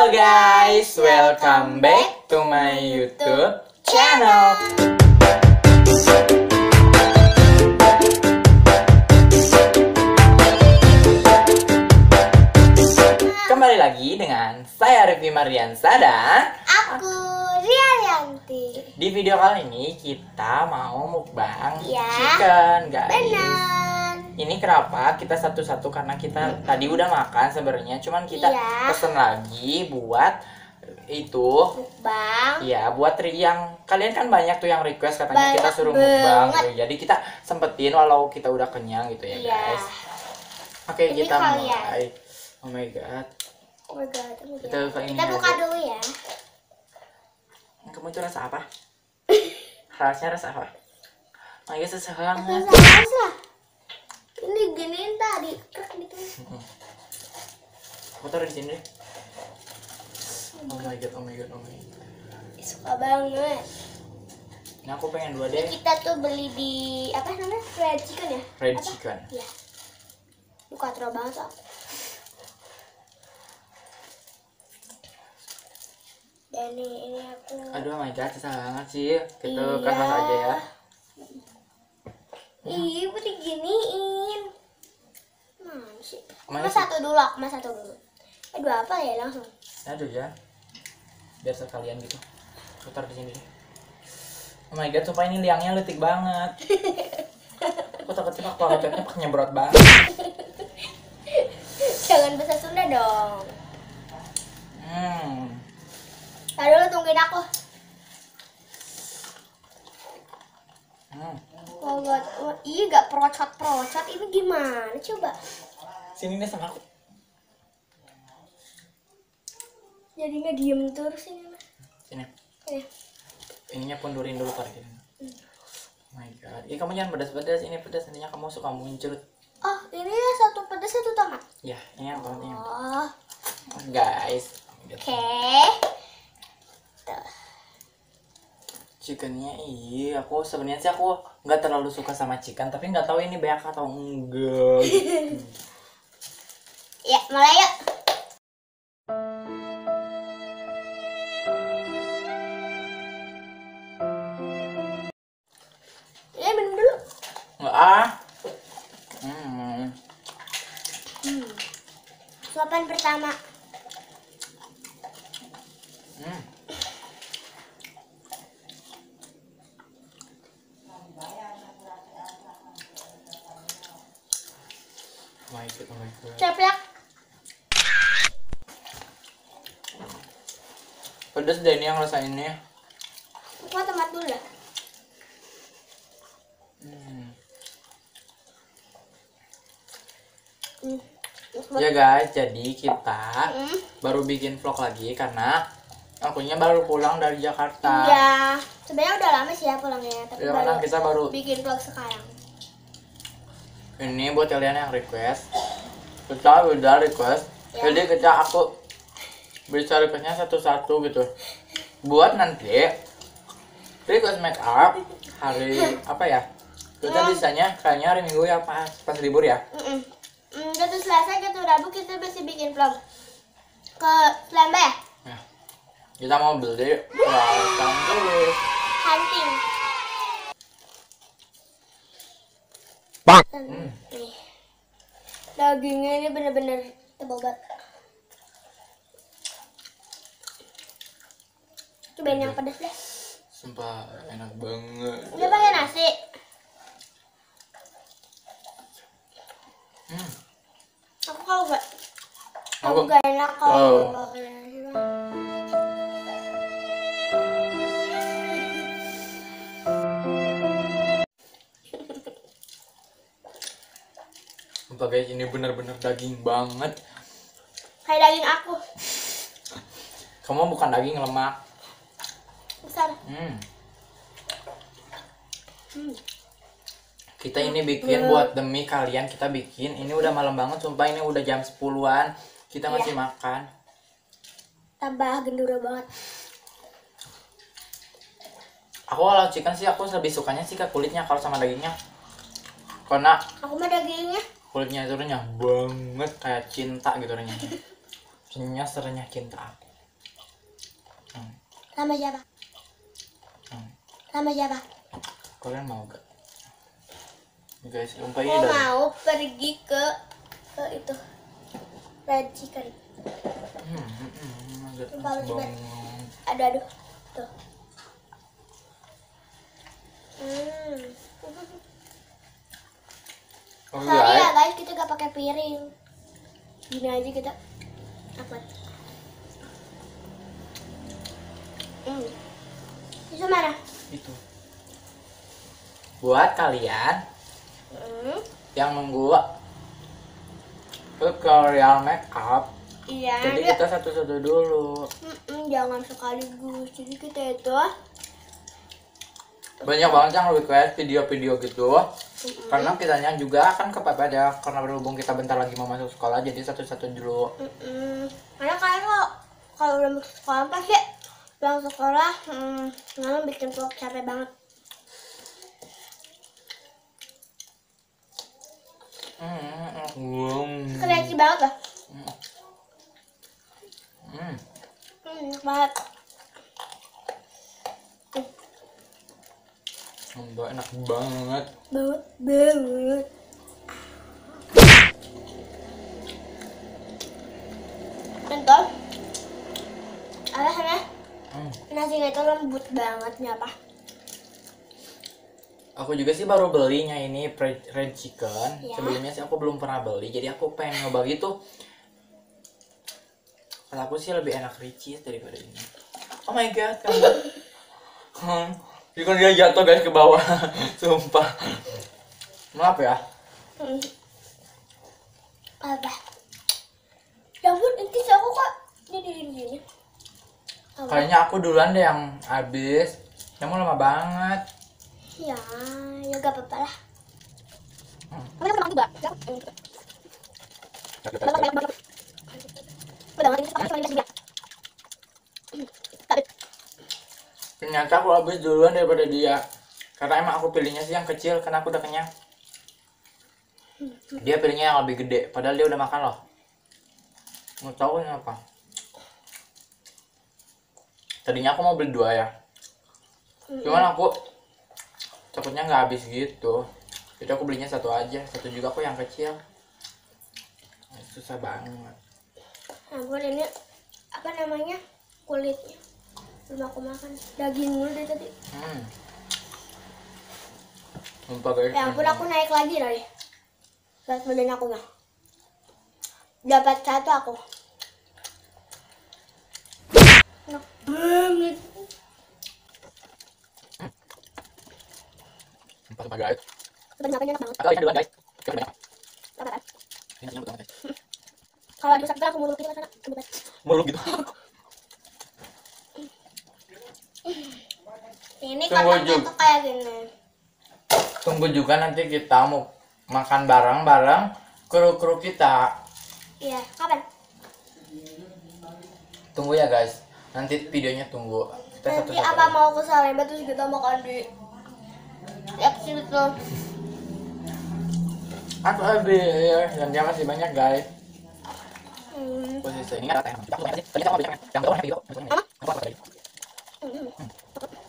Halo guys, welcome back to my YouTube channel. Kembali lagi dengan saya Rifki Mariansa dan Aku Ria Yanti. di video kali ini kita mau mukbang Ya, chicken guys. Benar. Ini kenapa kita satu-satu karena kita tadi udah makan sebenarnya, cuman kita Iya. pesen lagi buat itu Bang. Iya, buat tri yang kalian kan banyak tuh yang request katanya Banyak kita suruh mukbang. tuh. Jadi kita sempetin walau kita udah kenyang gitu ya, Iya. guys. Oke, Ini kita kalian. mulai. Oh my god. Oh my god, oh my god. Kita buka ini Kita buka dulu ya. Kamu itu rasa apa? Rasanya rasa apa? Oh my god, susah banget. Ini giniin tadi. Krek gitu. Aku taruh di sini deh. Oh my god, oh my god, oh my god. Suka banget. Ini aku pengen dua Ini deh. kita tuh beli di apa namanya? Fried chicken ya? Fried Apa? chicken. Iya. Buka terlalu banget kok. Dan ini, ini aku Aduh, oh my god, susah banget sih. Kita Iya. kasih aja ya. Ih, udah diginiin. Mana sih? Mana sih? satu dulu, aku mas satu dulu. Eh, dua apa ya langsung? Aduh ya. Biar sekalian gitu. Aku taruh di sini deh. Oh my god, sumpah ini liangnya letik banget. Aku takutnya kalau lecetnya pakai nyemprot banget. Jangan bahasa Sunda dong. Hmm. Tadi dulu tungguin aku. Hmm. Oh god, oh, iya gak perocot-perocot. Ini gimana coba? Sini nih sama aku. Jadinya diem terus ini mah. Sini. Eh, Ininya pundurin dulu tarik ini. Oh my god. Ih, kamu jangan pedas-pedas. Ini pedas nantinya kamu suka muncul. Oh, ini satu pedas satu tomat. Ya, ini yang tomatnya. Oh, guys. oke. Chickennya iya, aku sebenarnya sih aku nggak terlalu suka sama chicken, tapi nggak tahu ini banyak atau enggak. gitu. Ya, mulai yuk. Ya, minum dulu. Nggak ah. Hmm. Hmm. Suapan pertama. My god, oh my god. Ceplak. Pedes deh ini yang rasainnya. Aku tomat dulu dah. Hmm. Hmm. Ya guys, jadi kita Hmm. baru bikin vlog lagi karena akunya baru pulang dari Jakarta. Iya. Sebenarnya udah lama sih ya pulangnya, tapi Ya, baru kita baru bikin vlog sekarang. Ini buat kalian yang request. Kita udah request. Ya. Jadi kita aku bisa requestnya satu-satu gitu. Buat nanti request make up hari apa ya? Kita bisanya kayaknya hari Minggu ya pas pas libur ya. Mm -mm. Gitu Selasa, gitu Rabu kita masih bikin vlog ke Lembeh ya? Ya. Kita mau beli peralatan tulis. hunting. Bang. Hmm. nih. Dagingnya ini bener-bener tebal banget. Cobain yang pedas deh. Sumpah enak banget. Ini pakai nasi. Hmm. Aku kalau gak, Aku- aku gak enak kalau Oh. nggak pakai nasi. Sumpah guys ini bener-bener daging banget. Kayak daging aku. Kamu bukan daging lemak. Besar. Hmm. Hmm. Kita ini bikin buat demi kalian kita bikin. Ini udah malam banget sumpah ini udah jam 10-an. Kita masih makan. Tambah genduro banget. Aku kalau chicken sih aku lebih sukanya sih ke kulitnya kalau sama dagingnya. Karena Aku mah dagingnya. Kulitnya itu renyah banget kayak cinta gitu renyahnya. Renyah serenyah cinta aku. Hmm. Sama siapa? Hmm. Sama siapa? Kalian mau gak? Guys, sumpah ini dari mau pergi ke ke itu red chicken. Hmm, hmm, hmm, agak. Aduh aduh. Tuh. Hmm. Oh, Sorry ya guys. guys, kita gak pakai piring. Gini aja kita. Apa? Hmm. Itu mana? Itu. Buat kalian Hmm. yang nunggu tutorial makeup, Iya. jadi kita satu-satu dulu. Mm-mm, jangan sekaligus. Jadi kita itu Banyak banget yang request video-video gitu. Karena kitanya juga kan kepepet ya, karena berhubung kita bentar lagi mau masuk sekolah, jadi satu-satu dulu. Mm-mm. Karena kalian kalau kalau udah masuk sekolah pasti pulang sekolah hmm, malam bikin vlog capek banget. Hmm, hmm, Kreatif banget lah. hmm. Hmm, enak banget. Sumpah enak banget. Banget banget. Contoh, apa sana? Hmm. Nasinya itu lembut banget nih apa? Aku juga sih baru belinya ini fried red chicken. Ya. Sebelumnya sih aku belum pernah beli, jadi aku pengen nyoba gitu. Kalau aku sih lebih enak cheese daripada ini. Oh my god, kamu. Hmm. Ikan dia jatuh guys ke bawah. Sumpah. Maaf ya. Apa? Ya ini sih aku kok ini di sini sini. Apa? Kayaknya aku duluan deh yang habis. Kamu lama banget. Ya, ya gak apa-apa lah. Hmm. Tapi aku juga. Ya, banyak, banyak. Udah, banget, ini pakai juga. Hmm, Tapi, Ternyata aku habis duluan daripada dia. Karena emang aku pilihnya sih yang kecil karena aku udah kenyang. Dia pilihnya yang lebih gede, padahal dia udah makan loh. Mau tahu kenapa? Tadinya aku mau beli dua ya. Cuman aku takutnya nggak habis gitu. Jadi aku belinya satu aja, satu juga aku yang kecil. Susah banget. ampun ini apa namanya kulitnya belum aku makan daging mulu dari tadi Hmm. Sumpah guys. ya ampun aku naik lagi tadi berat badan aku mah dapat satu aku enak banget Sumpah, sumpah guys. sebenarnya enak banget Atau ikan duluan guys. Ikan banyak. apa Ini nasinya banget guys. kalau dimasak aku muluk gitu kan Meluk gitu. ini Tunggu, tuh kayak gini Tunggu juga nanti kita mau makan bareng-bareng kru-kru kita. iya kapan Tunggu ya guys. Nanti videonya tunggu. Kita nanti satu-satu. apa mau ke Salemba terus kita makan di ya situ Aku habis. Dan dia masih banyak guys. hmm. Posisi ini ada teh. Kita mau sih. Tadi kita mau beli yang tahu video. Apa? Apa apa tadi? Hmm. Supaya apa namanya? Lu kenapa sih? Tapi gue belum bangun.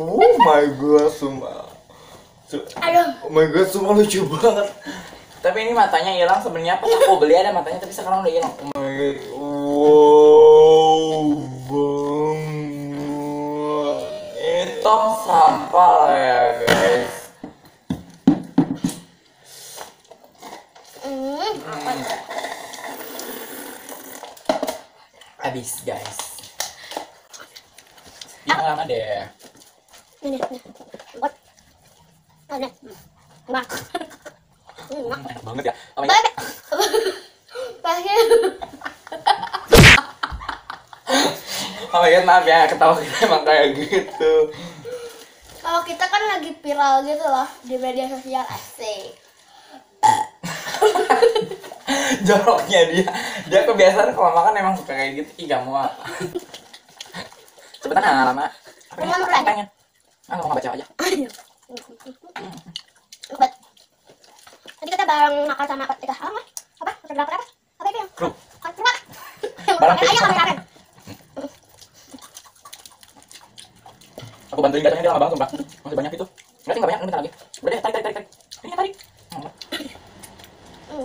Oh my god, sumpah. Su- Aduh. Oh my god, sumpah lucu banget. Tapi ini matanya hilang sebenarnya pas aku beli ada matanya tapi sekarang udah hilang. Oh my god. Wow, tong sampah ya guys. Hmm. Habis guys. Lama deh. Ini, ini. Buat. Oh. Mak. Banget ya. Oh. Pakai. oh god maaf ya ketawa kita emang kayak gitu Kalau kita kan lagi viral gitu loh di media sosial asik. joroknya dia dia kebiasaan kalau makan emang suka kayak gitu ih gak mau cepetan ah lama apa Lama nih? berani. pengen ah mau baca aja Buat. Nanti kita bareng makan sama kita apa? Apa? Makan apa? Apa itu yang? Krup. Makan krup. Yang Bareng makan ayam pizza. kemarin. aku bantuin gacanya dia lama banget sumpah masih banyak itu sih nggak banyak ini bentar lagi udah deh tarik tarik tarik tarik ini tarik Hmm.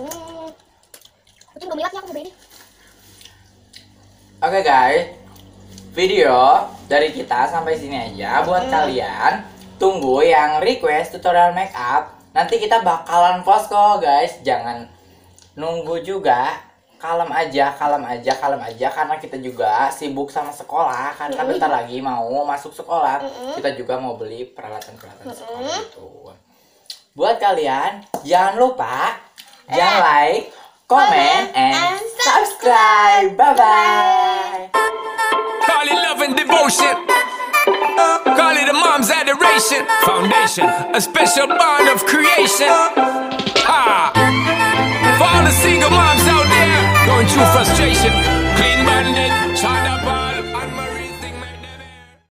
Hmm. Kucing belum lihat nih aku mau ini. Oke guys, video dari kita sampai sini aja. Buat kalian, tunggu yang request tutorial make up. Nanti kita bakalan post kok guys. Jangan nunggu juga. Kalem aja, kalem aja, kalem aja. Karena kita juga sibuk sama sekolah. Karena bentar lagi mau masuk sekolah. Kita juga mau beli peralatan-peralatan sekolah gitu. Buat kalian, jangan lupa jangan like, comment, and subscribe. Bye-bye. devotion. Call it a mom's adoration. Foundation, a special bond of creation. Ha! For all the single moms out there going through frustration.